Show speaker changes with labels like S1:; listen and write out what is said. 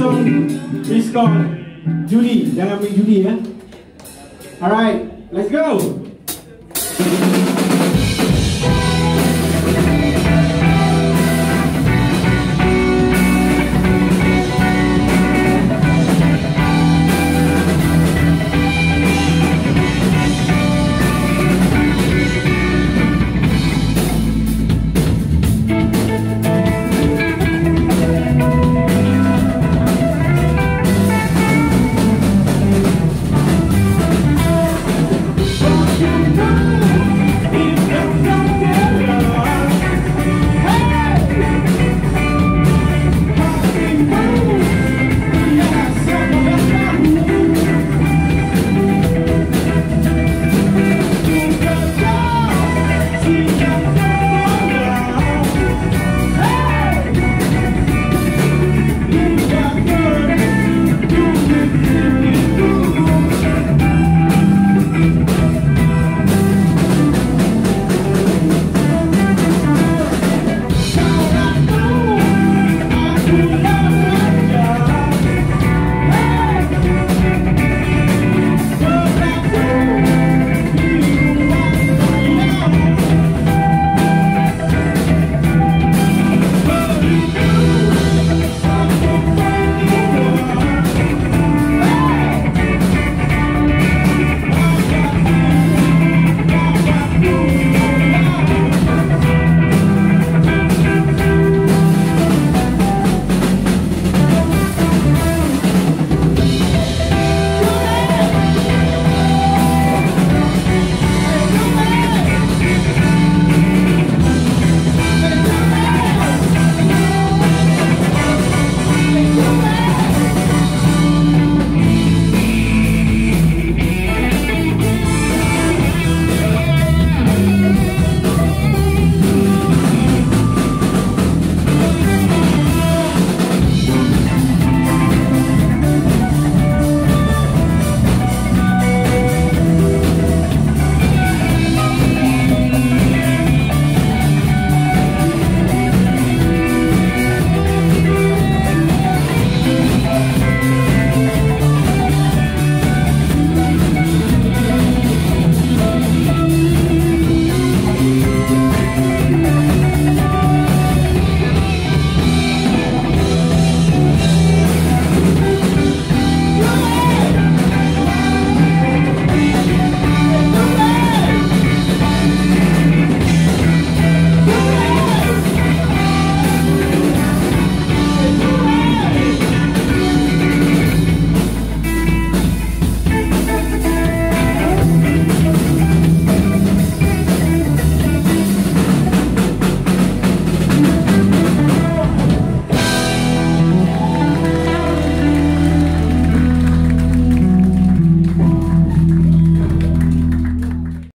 S1: song is called Judi. Jangan main judi ya. Eh. Alright, let's go.